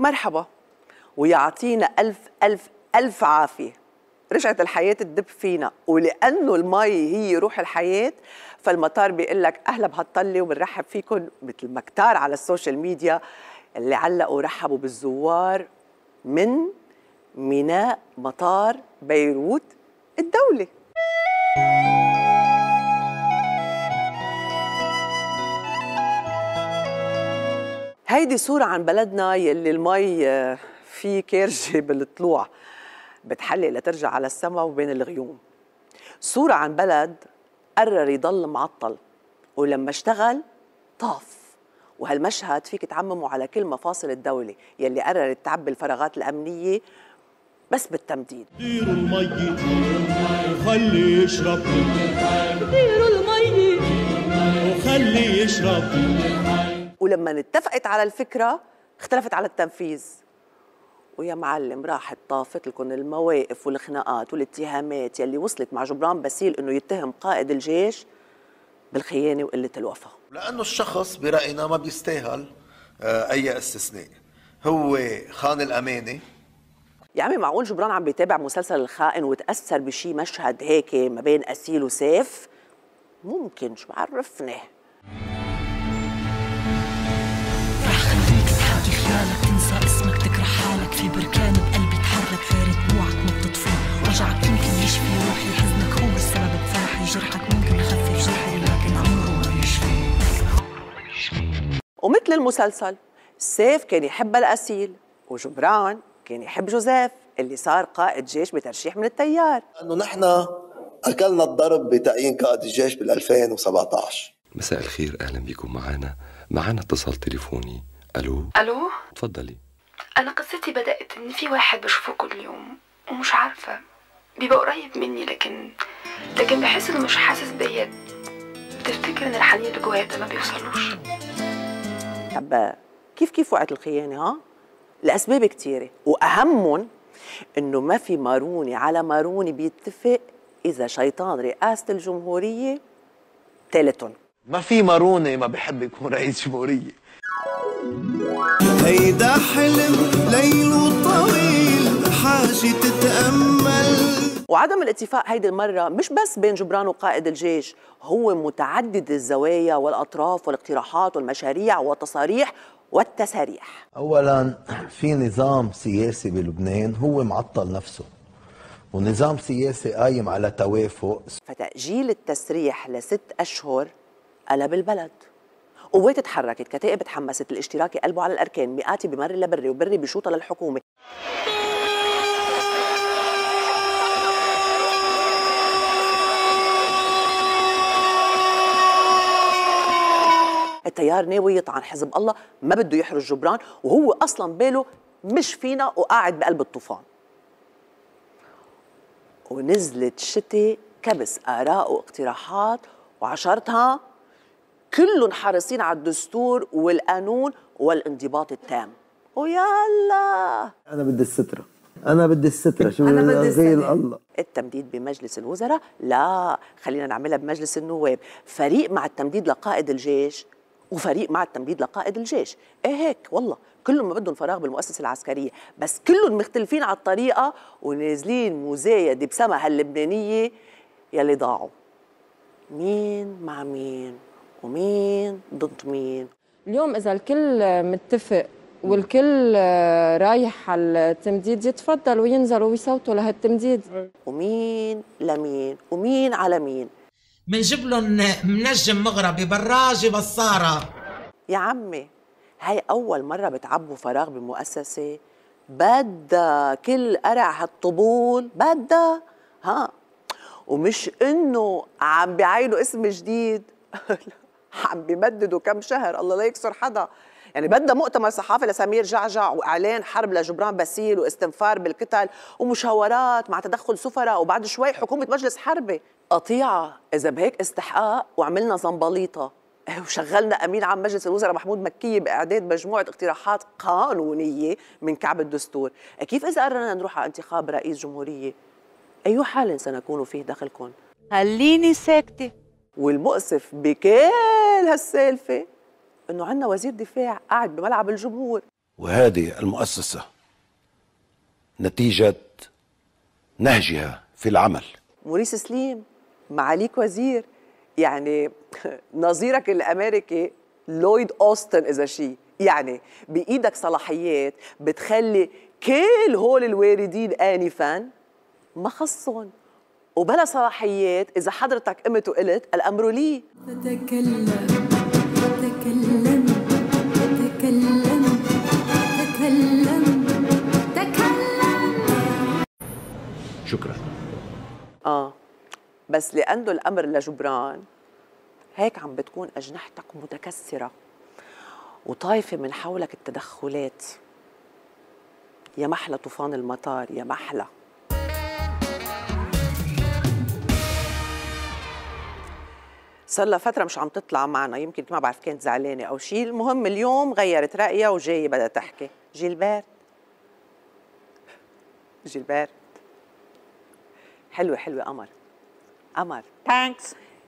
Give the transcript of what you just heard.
مرحبا. ويعطينا ألف ألف ألف عافية. رجعت الحياة تدب فينا. ولأنه المي هي روح الحياة فالمطار بيقول لك أهلا بهالطلة وبنرحب فيكم مثل ما كتار على السوشيال ميديا. اللي علقوا رحبوا بالزوار من ميناء مطار بيروت الدولي هيدي صورة عن بلدنا يلي المي آه، فيه كارجة بالطلوع بتحلق لترجع على السما وبين الغيوم. صورة عن بلد قرر يضل معطل ولما اشتغل طاف. وهالمشهد فيك تعممه على كل مفاصل الدولة يلي قررت تعبي الفراغات الأمنية بس بالتمديد. ديروا المي وخلي يشرب. ديروا المي وخلي يشرب. ولما اتفقت على الفكرة اختلفت على التنفيذ. ويا معلم راحت طافت لكم المواقف والخناقات والاتهامات يلي وصلت مع جبران باسيل إنه يتهم قائد الجيش بالخيانة وقلة الوفاء. لأنه الشخص برأينا ما بيستاهل آه، أي استثناء. هو خان الأمانة. يا عمي معقول جبران عم بيتابع مسلسل الخائن وتأثر بشي مشهد هيك ما بين أسيل وسيف؟ ممكن شو بعرفني وجعك يمكن يشفي روحي حزنك هو السبب بفرحي جرحك. ممكن يخفف جرحي لكن عمره ما يشفي ومثل المسلسل سيف كان يحب الأسيل وجبران كان يحب جوزيف اللي صار قائد جيش بترشيح من التيار. إنه نحن أكلنا الضرب بتعيين قائد الجيش بال 2017 مساء الخير أهلا بكم معنا معنا اتصال تليفوني. ألو؟ ألو؟ تفضلي. أنا قصتي بدأت ان في واحد بشوفه كل يوم ومش عارفة. بيبقى قريب مني لكن لكن بحس إنه مش حاسس بيا. بتفتكر إن الحنين اللي جوايا ده ما بيوصلوش؟ طب كيف كيف وقعت الخيانة ها؟ لأسباب كتيرة. وأهمهم إنه ما في ماروني على ماروني بيتفق إذا شيطان رئاسة الجمهورية تالتهم ما في مارونة ما بحب يكون رئيس جمهورية. هيدا حلم ليله طويل حاجة تتأمل. وعدم الاتفاق هيدي المرة مش بس بين جبران وقائد الجيش هو متعدد الزوايا والأطراف والاقتراحات والمشاريع والتصاريح والتساريح. اولا في نظام سياسي بلبنان هو معطل نفسه ونظام سياسي قايم على توافق. فتأجيل التسريح لست أشهر قلب البلد قوات تحركت كتائب تحمست الاشتراكي قلبوا على الأركان مئاتي بمر لبري وبري بشوطة للحكومة. التيار ناوي يطعن حزب الله ما بده يحرج جبران وهو أصلا باله مش فينا وقاعد بقلب الطوفان. ونزلت شتي كبس آراء واقتراحات وعشرتها كلهم حريصين على الدستور والقانون والانضباط التام. ويلا! أنا بدي السترة. أنا بدي السترة. شو أنا بدي السنة. الله التمديد بمجلس الوزراء؟ لا خلينا نعملها بمجلس النواب. فريق مع التمديد لقائد الجيش وفريق مع التمديد لقائد الجيش. إيه هيك؟ والله كلهم ما بدهم فراغ بالمؤسسة العسكرية. بس كلهم مختلفين على الطريقة ونازلين مزايده بسما هاللبنانية يلي ضاعوا. مين مع مين ومين ضد مين؟ اليوم إذا الكل متفق والكل رايح على التمديد يتفضلوا وينزلوا ويصوتوا لهالتمديد. ومين لمين؟ ومين على مين؟ منجيب لهم منجم مغربي براجي بصارة. يا عمي هاي أول مرة بتعبوا فراغ بمؤسسة؟ بدها كل قرع هالطبول بدها. ها ومش إنه عم بيعينوا اسم جديد. عم بيمددوا كم شهر الله لا يكسر حدا. يعني بدها مؤتمر صحافي لسمير جعجع وإعلان حرب لجبران باسيل واستنفار بالقتل ومشاورات مع تدخل سفراء وبعد شوي حكومة مجلس حربي. قطيعة. إذا بهيك استحقاق وعملنا زنبليطة. وشغلنا أمين عام مجلس الوزراء محمود مكي بإعداد مجموعة اقتراحات قانونية من كعب الدستور. كيف إذا قررنا نروح على انتخاب رئيس جمهورية؟ أي حال سنكون فيه دخلكم خليني ساكتة. والمؤسف بكل هالسالفة إنه عندنا وزير دفاع قاعد بملعب الجمهور. وهذه المؤسسة نتيجة نهجها في العمل. موريس سليم معاليك وزير يعني نظيرك الأمريكي لويد أوستن إذا شيء يعني بإيدك صلاحيات بتخلي كل هول الواردين انفا ما خصهم. وبلا صلاحيات إذا حضرتك قمت وقلت الأمر لي تتكلم. تكلم تكلم تكلم تكلم شكرا. آه بس لأنه الأمر لجبران هيك عم بتكون أجنحتك متكسرة. وطايفة من حولك التدخلات. يا محلى طوفان المطار يا محلى. صار لها فترة مش عم تطلع معنا يمكن ما بعرف كانت زعلانة أو شيء المهم اليوم غيرت رأيها وجاية بدها تحكي. جيلبرت. جيلبرت. حلوة حلوة قمر. قمر. ثانكس